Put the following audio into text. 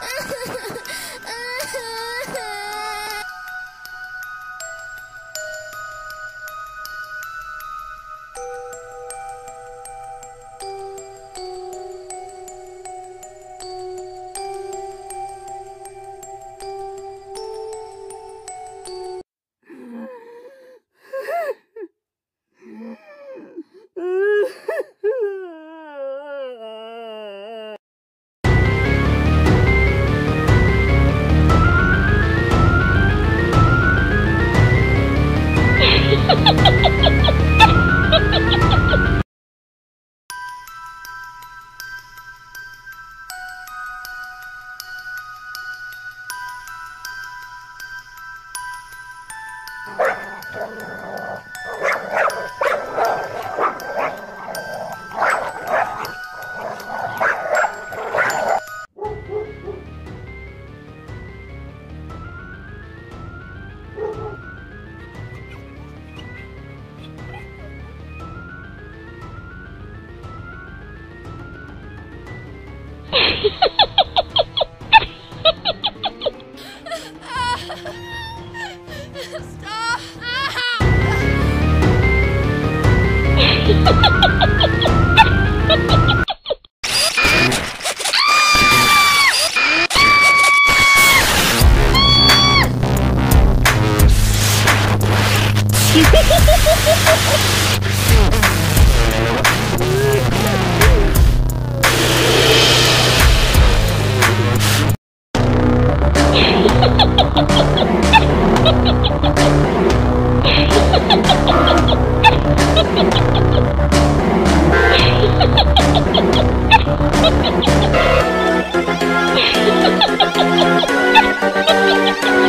Ha ha ha! Oh, Ha ha ha ha ha! Ha ha ha ha ha!